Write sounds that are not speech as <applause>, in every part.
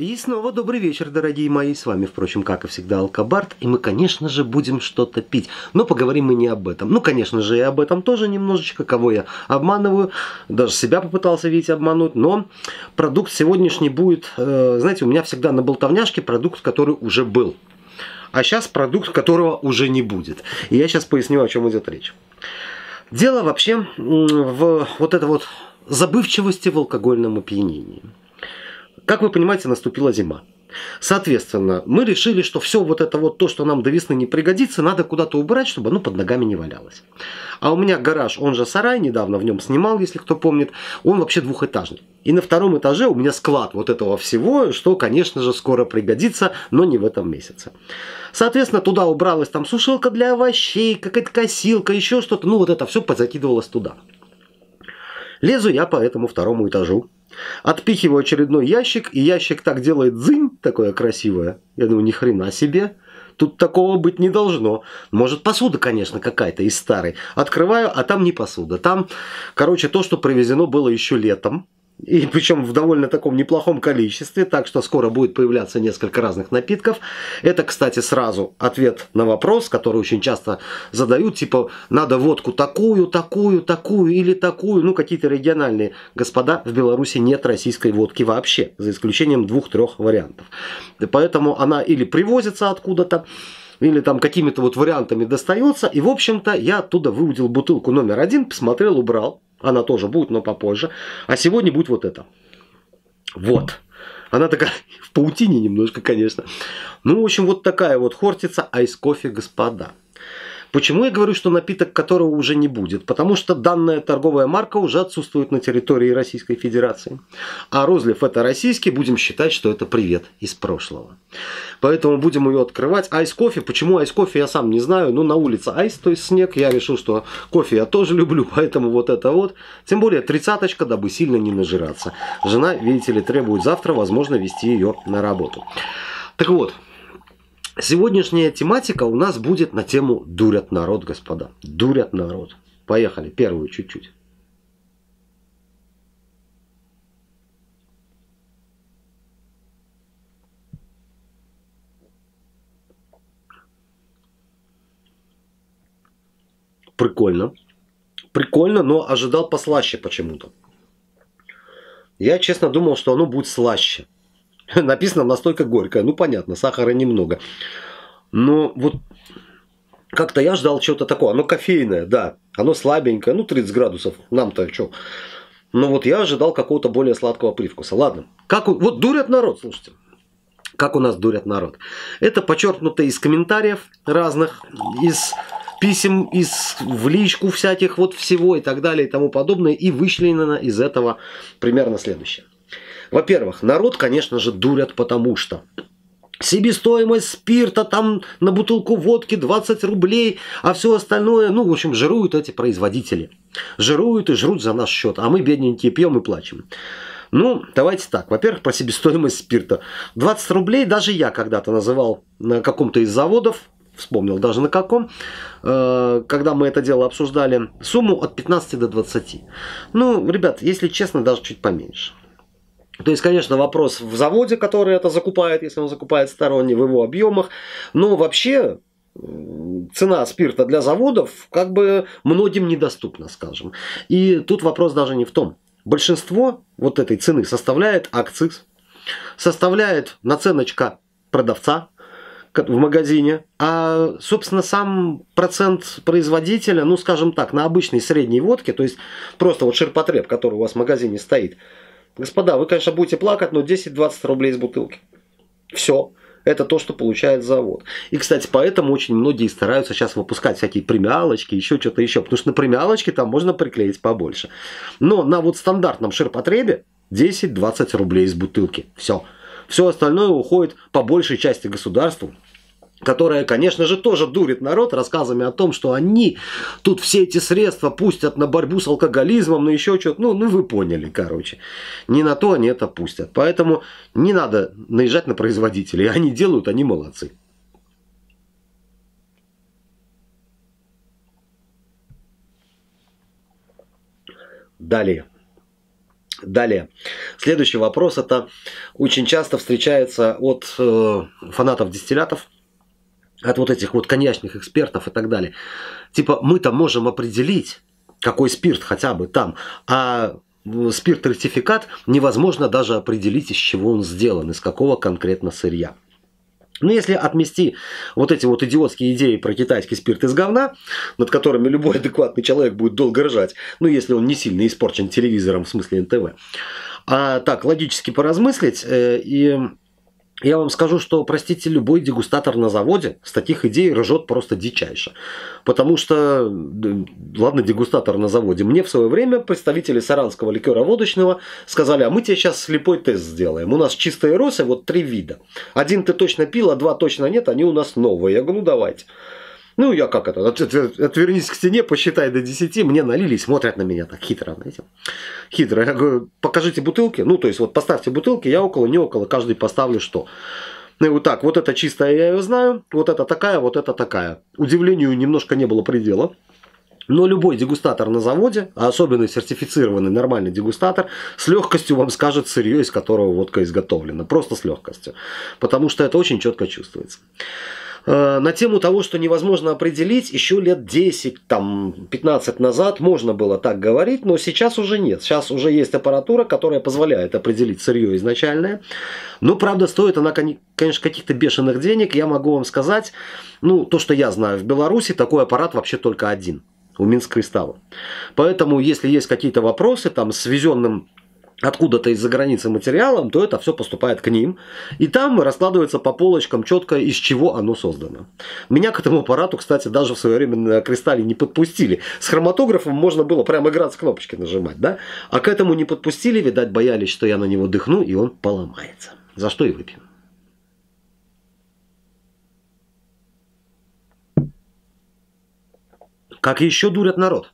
И снова добрый вечер, дорогие мои. С вами, впрочем, как и всегда, Алкабарт. И мы, конечно же, будем что-то пить. Но поговорим мы не об этом. Ну, конечно же, и об этом тоже немножечко. Кого я обманываю. Даже себя попытался, видите, обмануть. Но продукт сегодняшний будет... Э, знаете, у меня всегда на болтовняшке продукт, который уже был. А сейчас продукт, которого уже не будет. И я сейчас поясню, о чем идет речь. Дело вообще в вот это вот забывчивости в алкогольном опьянении. Как вы понимаете, наступила зима. Соответственно, мы решили, что все вот это вот то, что нам до весны не пригодится, надо куда-то убрать, чтобы оно под ногами не валялось. А у меня гараж, он же сарай, недавно в нем снимал, если кто помнит, он вообще двухэтажный. И на втором этаже у меня склад вот этого всего, что, конечно же, скоро пригодится, но не в этом месяце. Соответственно, туда убралась там сушилка для овощей, какая-то косилка, еще что-то. Ну, вот это все позакидывалось туда. Лезу я по этому второму этажу. Отпихиваю очередной ящик, и ящик так делает дзынь, такое красивое. Я думаю, ни хрена себе. Тут такого быть не должно. Может, посуда, конечно, какая-то из старой. Открываю, а там не посуда. Там, короче, то, что привезено было еще летом. И причем в довольно таком неплохом количестве, так что скоро будет появляться несколько разных напитков. Это, кстати, сразу ответ на вопрос, который очень часто задают, типа, надо водку такую, такую, такую или такую, ну, какие-то региональные. Господа, в Беларуси нет российской водки вообще, за исключением двух-трех вариантов. Поэтому она или привозится откуда-то, или там какими-то вот вариантами достается. И, в общем-то, я оттуда выудил бутылку номер один, посмотрел, убрал. Она тоже будет, но попозже. А сегодня будет вот это. Вот. Она такая <laughs> в паутине немножко, конечно. Ну, в общем, вот такая вот хортица айс-кофе, господа. Почему я говорю, что напиток которого уже не будет? Потому что данная торговая марка уже отсутствует на территории Российской Федерации. А розлив это российский, будем считать, что это привет из прошлого. Поэтому будем ее открывать. Айс кофе, почему айс кофе, я сам не знаю. Ну, на улице айс, то есть снег. Я решил, что кофе я тоже люблю, <laughs> поэтому вот это вот. Тем более тридцаточка, дабы сильно не нажираться. Жена, видите ли, требует завтра, возможно, вести ее на работу. Так вот, Сегодняшняя тематика у нас будет на тему «Дурят народ, господа». Дурят народ. Поехали, первую чуть-чуть. Прикольно. Прикольно, но ожидал послаще почему-то. Я честно думал, что оно будет слаще. <laughs> Написано настолько горькое. Ну, понятно, сахара немного. Но вот как-то я ждал чего-то такого. Оно кофейное, да. Оно слабенькое, ну, 30 градусов. Нам-то что? Но вот я ожидал какого-то более сладкого привкуса. Ладно. Как, вот дурят народ, слушайте. Как у нас дурят народ. Это подчеркнуто из комментариев разных, из писем, из в личку всяких вот всего и так далее и тому подобное. И вычленено из этого примерно следующее. Во-первых, народ, конечно же, дурят, потому что себестоимость спирта там на бутылку водки 20 рублей, а все остальное, ну, в общем, жируют эти производители. Жируют и жрут за наш счет, а мы, бедненькие, пьем и плачем. Ну, давайте так. Во-первых, про себестоимость спирта. 20 рублей даже я когда-то называл на каком-то из заводов, вспомнил даже на каком, э, когда мы это дело обсуждали, сумму от 15 до 20. Ну, ребят, если честно, даже чуть поменьше. То есть, конечно, вопрос в заводе, который это закупает, если он закупает сторонний, в его объемах. Но вообще цена спирта для заводов как бы многим недоступна, скажем. И тут вопрос даже не в том. Большинство вот этой цены составляет акциз, составляет наценочка продавца в магазине, а, собственно, сам процент производителя, ну, скажем так, на обычной средней водке, то есть просто вот ширпотреб, который у вас в магазине стоит – Господа, вы, конечно, будете плакать, но 10-20 рублей из бутылки. Все. Это то, что получает завод. И, кстати, поэтому очень многие стараются сейчас выпускать всякие премиалочки, еще что-то еще. Потому что на премиалочки там можно приклеить побольше. Но на вот стандартном ширпотребе 10-20 рублей из бутылки. Все. Все остальное уходит по большей части государству которая, конечно же, тоже дурит народ рассказами о том, что они тут все эти средства пустят на борьбу с алкоголизмом, ну еще что-то. Ну, ну вы поняли, короче. Не на то они это пустят. Поэтому не надо наезжать на производителей. Они делают, они молодцы. Далее. Далее. Следующий вопрос. Это очень часто встречается от э, фанатов дистиллятов, от вот этих вот коньячных экспертов и так далее. Типа, мы-то можем определить, какой спирт хотя бы там, а спирт-ректификат невозможно даже определить, из чего он сделан, из какого конкретно сырья. Ну, если отмести вот эти вот идиотские идеи про китайский спирт из говна, над которыми любой адекватный человек будет долго ржать, ну, если он не сильно испорчен телевизором, в смысле НТВ, а так, логически поразмыслить, э, и я вам скажу, что, простите, любой дегустатор на заводе с таких идей ржет просто дичайше. Потому что, ладно, дегустатор на заводе. Мне в свое время представители саранского ликера водочного сказали, а мы тебе сейчас слепой тест сделаем. У нас чистые росы, вот три вида. Один ты точно пил, а два точно нет, они у нас новые. Я говорю, ну давайте. Ну, я как это, отвернись к стене, посчитай до 10, мне налили смотрят на меня так хитро, знаете. Хитро. Я говорю, покажите бутылки, ну, то есть, вот поставьте бутылки, я около, не около, каждый поставлю что. Ну и вот так, вот это чистая, я ее знаю, вот это такая, вот это такая. Удивлению немножко не было предела. Но любой дегустатор на заводе, а особенно сертифицированный нормальный дегустатор, с легкостью вам скажет сырье, из которого водка изготовлена. Просто с легкостью. Потому что это очень четко чувствуется. Э, на тему того, что невозможно определить, еще лет 10, там, 15 назад можно было так говорить, но сейчас уже нет. Сейчас уже есть аппаратура, которая позволяет определить сырье изначальное. Но, правда, стоит она, конечно, каких-то бешеных денег. Я могу вам сказать, ну, то, что я знаю, в Беларуси такой аппарат вообще только один у Минск Кристалла. Поэтому, если есть какие-то вопросы там с везенным откуда-то из-за границы материалом, то это все поступает к ним. И там раскладывается по полочкам четко, из чего оно создано. Меня к этому аппарату, кстати, даже в свое время на кристалле не подпустили. С хроматографом можно было прямо играть с кнопочки нажимать, да? А к этому не подпустили, видать, боялись, что я на него дыхну, и он поломается. За что и выпьем. Как еще дурят народ?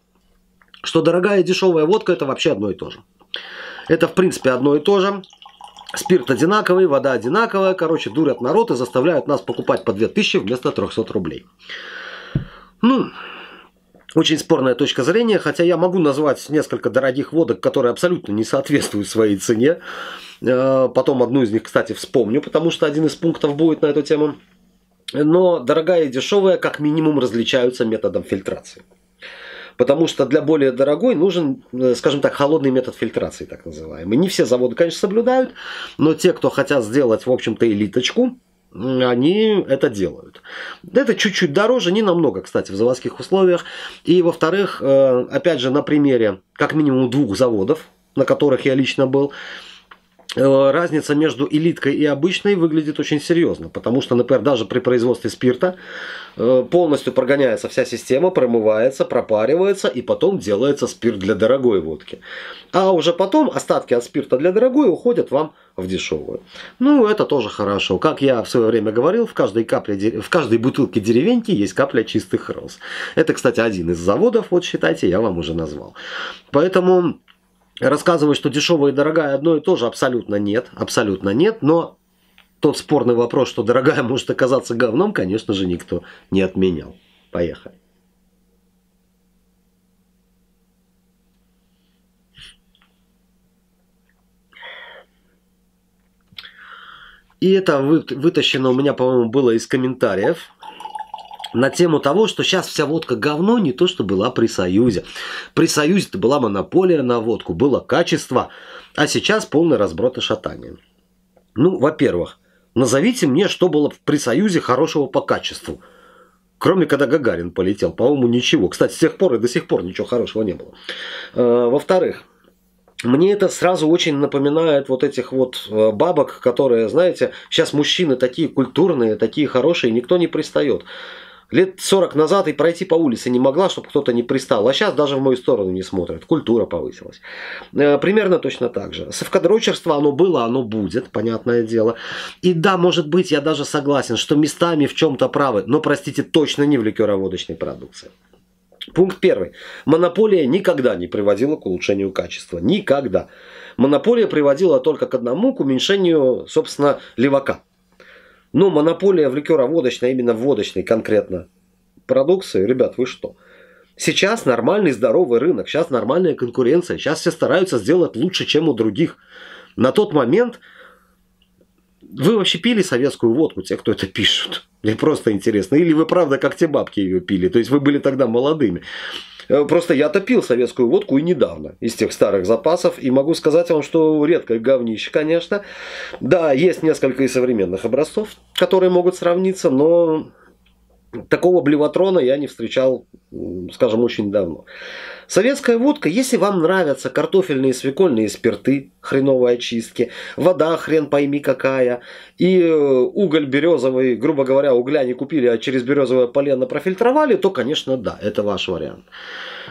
Что дорогая и дешевая водка это вообще одно и то же. Это, в принципе, одно и то же. Спирт одинаковый, вода одинаковая. Короче, дурят народ и заставляют нас покупать по 2000 вместо 300 рублей. Ну, очень спорная точка зрения, хотя я могу назвать несколько дорогих водок, которые абсолютно не соответствуют своей цене. Э, потом одну из них, кстати, вспомню, потому что один из пунктов будет на эту тему. Но дорогая и дешевая как минимум различаются методом фильтрации. Потому что для более дорогой нужен, э, скажем так, холодный метод фильтрации, так называемый. Не все заводы, конечно, соблюдают, но те, кто хотят сделать, в общем-то, элиточку, они это делают. Это чуть-чуть дороже, не намного, кстати, в заводских условиях. И, во-вторых, э, опять же, на примере как минимум двух заводов, на которых я лично был, разница между элиткой и обычной выглядит очень серьезно, потому что, например, даже при производстве спирта э, полностью прогоняется вся система, промывается, пропаривается и потом делается спирт для дорогой водки. А уже потом остатки от спирта для дорогой уходят вам в дешевую. Ну, это тоже хорошо. Как я в свое время говорил, в каждой, капле, в каждой бутылке деревеньки есть капля чистых роз. Это, кстати, один из заводов, вот считайте, я вам уже назвал. Поэтому Рассказывать, что дешевая и дорогая одно и то же, абсолютно нет. Абсолютно нет. Но тот спорный вопрос, что дорогая может оказаться говном, конечно же, никто не отменял. Поехали. И это вытащено у меня, по-моему, было из комментариев на тему того, что сейчас вся водка говно, не то, что была при Союзе. При Союзе это была монополия на водку, было качество, а сейчас полный разброд и шатание. Ну, во-первых, назовите мне, что было при Союзе хорошего по качеству. Кроме когда Гагарин полетел, по-моему, ничего. Кстати, с тех пор и до сих пор ничего хорошего не было. Э, во-вторых, мне это сразу очень напоминает вот этих вот э, бабок, которые, знаете, сейчас мужчины такие культурные, такие хорошие, никто не пристает лет 40 назад и пройти по улице не могла, чтобы кто-то не пристал. А сейчас даже в мою сторону не смотрят. Культура повысилась. Э, примерно точно так же. Совкадрочерство оно было, оно будет, понятное дело. И да, может быть, я даже согласен, что местами в чем-то правы, но, простите, точно не в ликероводочной продукции. Пункт первый. Монополия никогда не приводила к улучшению качества. Никогда. Монополия приводила только к одному, к уменьшению, собственно, левака. Но монополия в ликероводочной, именно в водочной конкретно продукции, ребят, вы что? Сейчас нормальный здоровый рынок, сейчас нормальная конкуренция, сейчас все стараются сделать лучше, чем у других. На тот момент вы вообще пили советскую водку, те, кто это пишут? Мне просто интересно. Или вы правда, как те бабки ее пили? То есть вы были тогда молодыми. Э, просто я топил советскую водку и недавно из тех старых запасов. И могу сказать вам, что редкое говнище, конечно. Да, есть несколько и современных образцов, которые могут сравниться, но такого блеватрона я не встречал, скажем, очень давно. Советская водка, если вам нравятся картофельные свекольные спирты хреновой очистки, вода хрен пойми какая, и э, уголь березовый, грубо говоря, угля не купили, а через березовое полено профильтровали, то, конечно, да, это ваш вариант.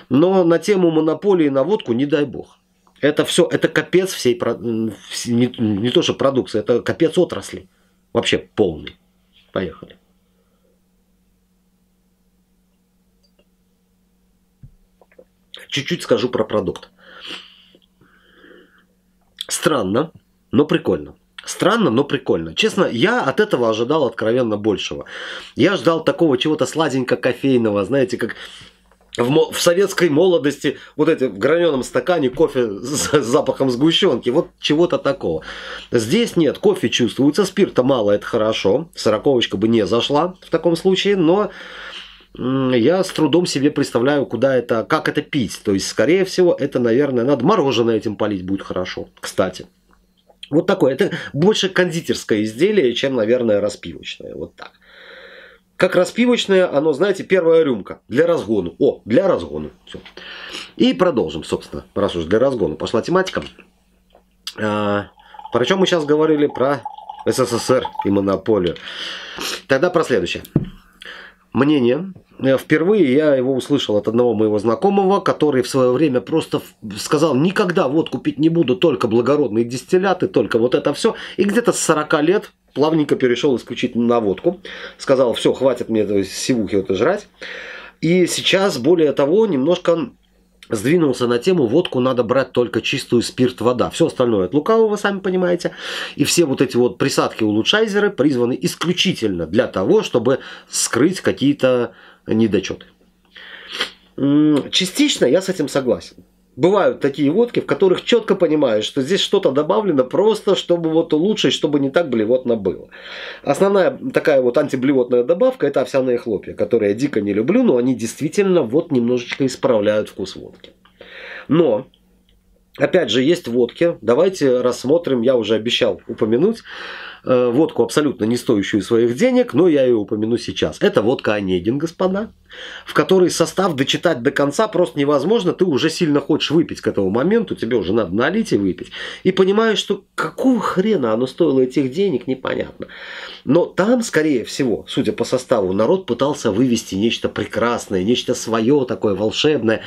Но на тему монополии на водку не дай бог. Это все, это капец всей, не, не то что продукции, это капец отрасли. Вообще полный. Поехали. Чуть-чуть скажу про продукт. Странно, но прикольно. Странно, но прикольно. Честно, я от этого ожидал откровенно большего. Я ждал такого чего-то сладенько кофейного, знаете, как в, в советской молодости вот эти в граненом стакане кофе с, с запахом сгущенки, вот чего-то такого. Здесь нет, кофе чувствуется, спирта мало, это хорошо, сороковочка бы не зашла в таком случае, но я с трудом себе представляю, куда это, как это пить. То есть, скорее всего, это, наверное, надо мороженое этим полить будет хорошо, кстати. Вот такое. Это больше кондитерское изделие, чем, наверное, распивочное. Вот так. Как распивочное, оно, знаете, первая рюмка для разгону. О, для разгону. Все. И продолжим, собственно, раз уж для разгона пошла тематика. А, про чем мы сейчас говорили? Про СССР и монополию. Тогда про следующее мнение. Э, впервые я его услышал от одного моего знакомого, который в свое время просто сказал, никогда водку пить не буду, только благородные дистилляты, только вот это все. И где-то с 40 лет плавненько перешел исключительно на водку. Сказал, все, хватит мне этой сивухи вот жрать. И сейчас, более того, немножко сдвинулся на тему, водку надо брать только чистую спирт-вода. Все остальное от лукавого, вы сами понимаете. И все вот эти вот присадки-улучшайзеры призваны исключительно для того, чтобы скрыть какие-то недочеты. Частично я с этим согласен. Бывают такие водки, в которых четко понимаешь, что здесь что-то добавлено просто, чтобы вот улучшить, чтобы не так блевотно было. Основная такая вот антиблевотная добавка это овсяные хлопья, которые я дико не люблю, но они действительно вот немножечко исправляют вкус водки. Но Опять же, есть водки. Давайте рассмотрим, я уже обещал упомянуть, водку абсолютно не стоящую своих денег, но я ее упомяну сейчас. Это водка Онегин, господа, в которой состав дочитать до конца просто невозможно. Ты уже сильно хочешь выпить к этому моменту, тебе уже надо налить и выпить. И понимаешь, что какого хрена оно стоило этих денег, непонятно. Но там, скорее всего, судя по составу, народ пытался вывести нечто прекрасное, нечто свое такое волшебное.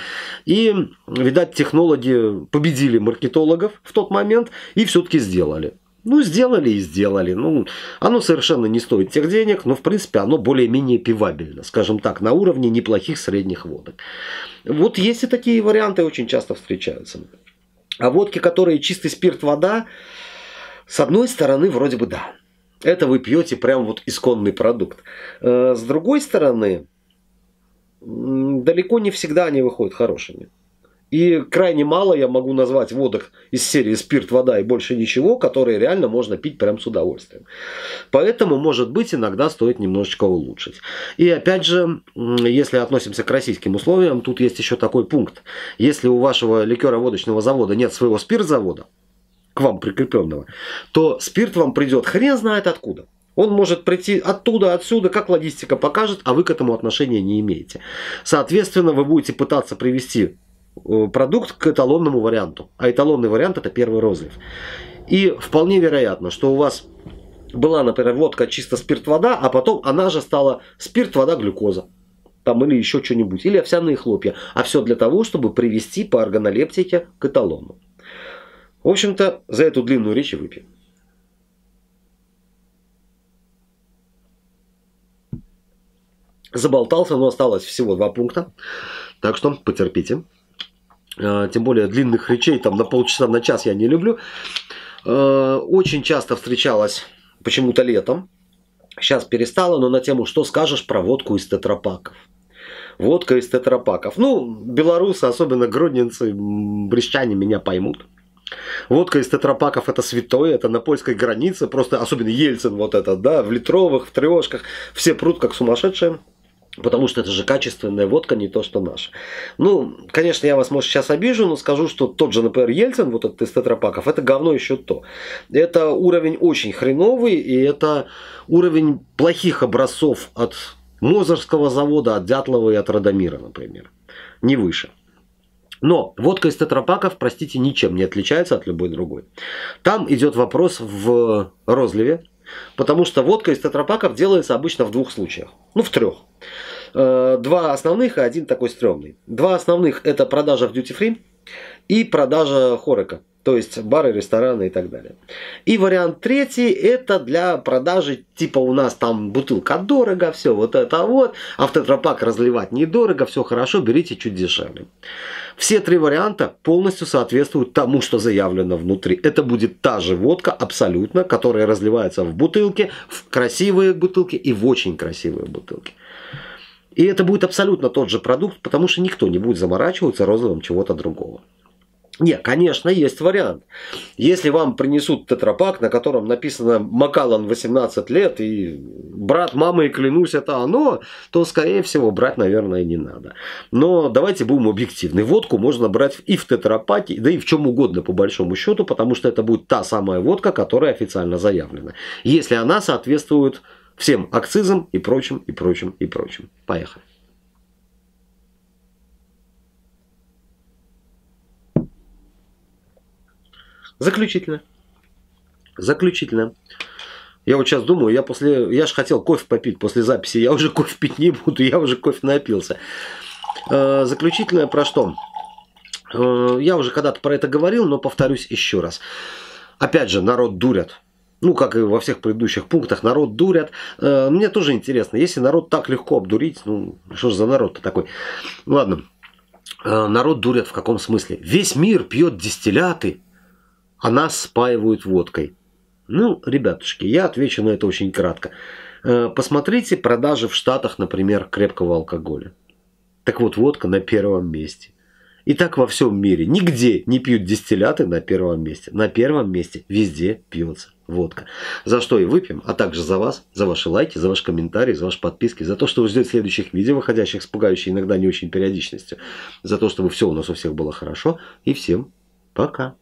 И, видать, технологи победили маркетологов в тот момент и все-таки сделали. Ну, сделали и сделали. Ну, оно совершенно не стоит тех денег, но, в принципе, оно более-менее пивабельно, скажем так, на уровне неплохих средних водок. Вот есть и такие варианты очень часто встречаются. А водки, которые чистый спирт, вода, с одной стороны, вроде бы да. Это вы пьете прям вот исконный продукт. Э, с другой стороны, далеко не всегда они выходят хорошими. И крайне мало я могу назвать водок из серии спирт, вода и больше ничего, которые реально можно пить прям с удовольствием. Поэтому, может быть, иногда стоит немножечко улучшить. И опять же, если относимся к российским условиям, тут есть еще такой пункт. Если у вашего ликероводочного завода нет своего спиртзавода, к вам прикрепленного, то спирт вам придет хрен знает откуда. Он может прийти оттуда, отсюда, как логистика покажет, а вы к этому отношения не имеете. Соответственно, вы будете пытаться привести продукт к эталонному варианту. А эталонный вариант это первый розлив. И вполне вероятно, что у вас была, например, водка чисто спирт-вода, а потом она же стала спирт-вода-глюкоза. Там или еще что-нибудь. Или овсяные хлопья. А все для того, чтобы привести по органолептике к эталону. В общем-то, за эту длинную речь и выпьем. Заболтался, но осталось всего два пункта. Так что потерпите. Э, тем более длинных речей, там на полчаса, на час я не люблю. Э, очень часто встречалась почему-то летом, сейчас перестала, но на тему «Что скажешь про водку из тетрапаков?» Водка из тетрапаков. Ну, белорусы, особенно гродненцы, брещане меня поймут. Водка из тетрапаков это святое, это на польской границе, просто особенно Ельцин вот этот, да, в литровых, в трешках, все прут как сумасшедшие. Потому что это же качественная водка, не то, что наша. Ну, конечно, я вас, может, сейчас обижу, но скажу, что тот же, например, Ельцин, вот этот из тетрапаков, это говно еще то. Это уровень очень хреновый, и это уровень плохих образцов от Мозырского завода, от Дятлова и от Радомира, например. Не выше. Но водка из тетрапаков, простите, ничем не отличается от любой другой. Там идет вопрос в розливе, потому что водка из тетрапаков делается обычно в двух случаях. Ну, в трех. Э, два основных и один такой стрёмный. Два основных это продажа в duty free и продажа хорека. То есть бары, рестораны и так далее. И вариант третий это для продажи, типа у нас там бутылка дорого, все вот это вот, а в тетрапак разливать недорого, все хорошо, берите чуть дешевле. Все три варианта полностью соответствуют тому, что заявлено внутри. Это будет та же водка абсолютно, которая разливается в бутылке, в красивые бутылки и в очень красивые бутылки. И это будет абсолютно тот же продукт, потому что никто не будет заморачиваться розовым чего-то другого. Нет, конечно, есть вариант. Если вам принесут тетрапак, на котором написано Макалан 18 лет, и брат мамы, и клянусь, это оно, то, скорее всего, брать, наверное, не надо. Но давайте будем объективны. Водку можно брать и в тетрапаке, да и в чем угодно, по большому счету, потому что это будет та самая водка, которая официально заявлена. Если она соответствует всем акцизам и прочим, и прочим, и прочим. Поехали. Заключительно. Заключительно. Я вот сейчас думаю, я после, я же хотел кофе попить после записи, я уже <laughs> кофе пить не буду, я уже кофе напился. Э, заключительное про что? Э, я уже когда-то про это говорил, но повторюсь еще раз. Опять же, народ дурят. Ну, как и во всех предыдущих пунктах, народ дурят. Э, мне тоже интересно, если народ так легко обдурить, ну, что же за народ-то такой? Ладно, народ дурят в каком смысле? Весь мир пьет дистилляты, а нас спаивают водкой. Ну, ребятушки, я отвечу на это очень кратко. Э, посмотрите продажи в Штатах, например, крепкого алкоголя. Так вот, водка на первом месте. И так во всем мире. Нигде не пьют дистилляты на первом месте. На первом месте везде пьется водка. За что и выпьем, а также за вас, за ваши лайки, за ваши комментарии, за ваши подписки, за то, что вы ждете следующих видео, выходящих с пугающей иногда не очень периодичностью, за то, чтобы все у нас у всех было хорошо. И всем пока.